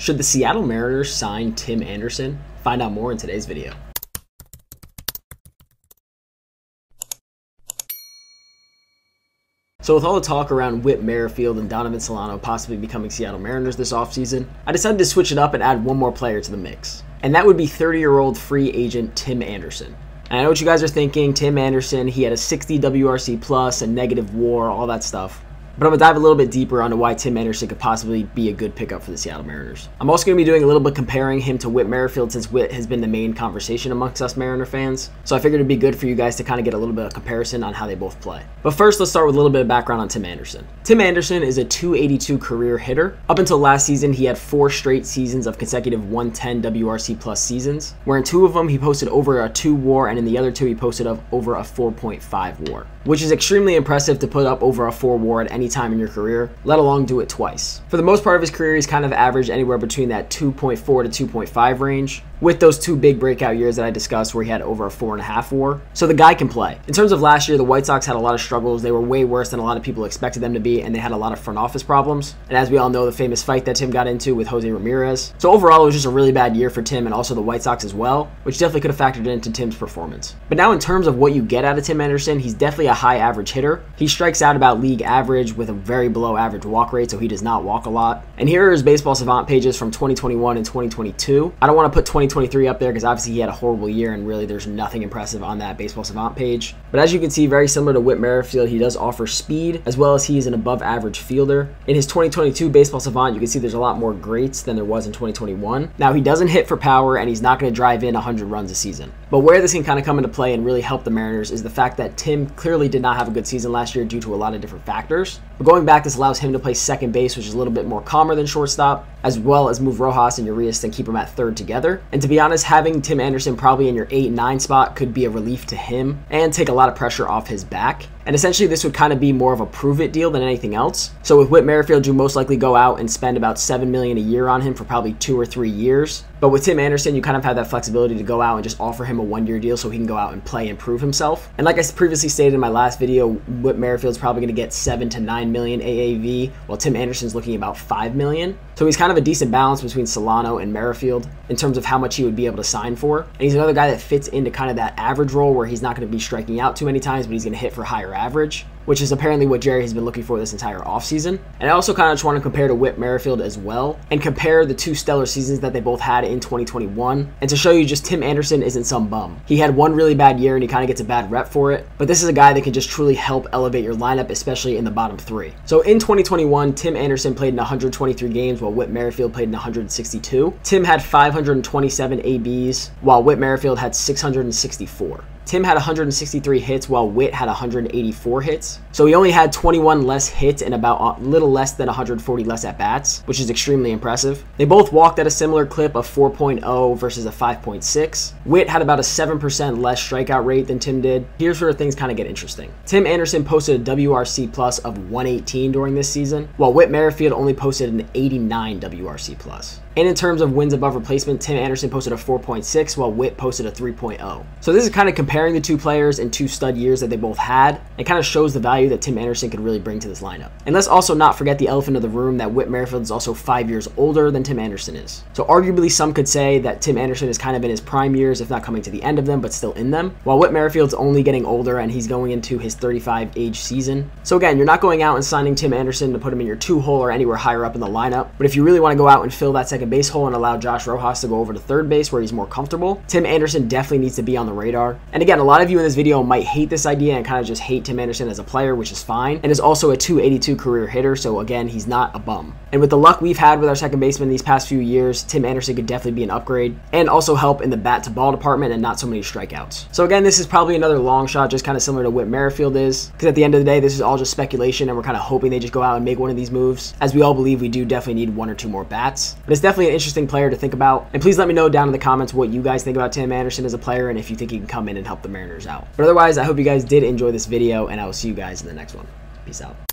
Should the Seattle Mariners sign Tim Anderson? Find out more in today's video. So with all the talk around Whit Merrifield and Donovan Solano possibly becoming Seattle Mariners this offseason, I decided to switch it up and add one more player to the mix. And that would be 30-year-old free agent Tim Anderson. And I know what you guys are thinking, Tim Anderson, he had a 60 WRC plus, a negative war, all that stuff. But I'm going to dive a little bit deeper onto why Tim Anderson could possibly be a good pickup for the Seattle Mariners. I'm also going to be doing a little bit comparing him to Whit Merrifield since Whit has been the main conversation amongst us Mariner fans. So I figured it'd be good for you guys to kind of get a little bit of comparison on how they both play. But first, let's start with a little bit of background on Tim Anderson. Tim Anderson is a 282 career hitter. Up until last season, he had four straight seasons of consecutive 110 WRC plus seasons, where in two of them he posted over a 2 war and in the other two he posted of over a 4.5 war, which is extremely impressive to put up over a 4 war at any time in your career, let alone do it twice. For the most part of his career, he's kind of averaged anywhere between that 2.4 to 2.5 range, with those two big breakout years that I discussed where he had over a four and a half war. So the guy can play. In terms of last year, the White Sox had a lot of struggles. They were way worse than a lot of people expected them to be, and they had a lot of front office problems. And as we all know, the famous fight that Tim got into with Jose Ramirez. So overall, it was just a really bad year for Tim and also the White Sox as well, which definitely could have factored into Tim's performance. But now in terms of what you get out of Tim Anderson, he's definitely a high average hitter. He strikes out about league average with a very below average walk rate, so he does not walk a lot. And here are his baseball savant pages from 2021 and 2022. I don't want to put 2023 up there because obviously he had a horrible year and really there's nothing impressive on that baseball savant page. But as you can see, very similar to Whit Merrifield, he does offer speed as well as he is an above average fielder. In his 2022 baseball savant, you can see there's a lot more greats than there was in 2021. Now he doesn't hit for power and he's not going to drive in 100 runs a season. But where this can kind of come into play and really help the Mariners is the fact that Tim clearly did not have a good season last year due to a lot of different factors. But going back, this allows him to play second base, which is a little bit more calmer than shortstop, as well as move Rojas and Urias and keep them at third together. And to be honest, having Tim Anderson probably in your 8-9 spot could be a relief to him and take a lot of pressure off his back. And essentially, this would kind of be more of a prove it deal than anything else. So with Whit Merrifield, you most likely go out and spend about seven million a year on him for probably two or three years. But with Tim Anderson, you kind of have that flexibility to go out and just offer him a one-year deal so he can go out and play and prove himself. And like I previously stated in my last video, Whit Merrifield's probably going to get seven to nine million AAV, while Tim Anderson's looking about five million. So he's kind of a decent balance between Solano and Merrifield in terms of how much he would be able to sign for. And he's another guy that fits into kind of that average role where he's not going to be striking out too many times, but he's going to hit for higher average which is apparently what Jerry has been looking for this entire offseason. And I also kind of just want to compare to Whit Merrifield as well and compare the two stellar seasons that they both had in 2021 and to show you just Tim Anderson isn't some bum. He had one really bad year and he kind of gets a bad rep for it, but this is a guy that can just truly help elevate your lineup, especially in the bottom three. So in 2021, Tim Anderson played in 123 games while Whit Merrifield played in 162. Tim had 527 ABs while Whit Merrifield had 664. Tim had 163 hits while Whit had 184 hits. So he only had 21 less hits and about a little less than 140 less at bats, which is extremely impressive. They both walked at a similar clip of 4.0 versus a 5.6. Whit had about a 7% less strikeout rate than Tim did. Here's where things kind of get interesting. Tim Anderson posted a WRC plus of 118 during this season, while Whit Merrifield only posted an 89 WRC plus. And in terms of wins above replacement, Tim Anderson posted a 4.6 while Whit posted a 3.0. So this is kind of comparing the two players in two stud years that they both had. It kind of shows the value that Tim Anderson could really bring to this lineup. And let's also not forget the elephant of the room that Whit Merrifield is also five years older than Tim Anderson is. So arguably some could say that Tim Anderson is kind of in his prime years, if not coming to the end of them, but still in them, while Whit Merrifield's only getting older and he's going into his 35 age season. So again, you're not going out and signing Tim Anderson to put him in your two hole or anywhere higher up in the lineup, but if you really want to go out and fill that second base hole and allow Josh Rojas to go over to third base where he's more comfortable. Tim Anderson definitely needs to be on the radar. And again, a lot of you in this video might hate this idea and kind of just hate Tim Anderson as a player, which is fine, and is also a 282 career hitter, so again, he's not a bum. And with the luck we've had with our second baseman these past few years, Tim Anderson could definitely be an upgrade and also help in the bat to ball department and not so many strikeouts. So again, this is probably another long shot, just kind of similar to what Merrifield is, because at the end of the day, this is all just speculation and we're kind of hoping they just go out and make one of these moves, as we all believe we do definitely need one or two more bats. But it's definitely an interesting player to think about. And please let me know down in the comments what you guys think about Tim Anderson as a player and if you think he can come in and help the Mariners out. But otherwise, I hope you guys did enjoy this video and I will see you guys in the next one. Peace out.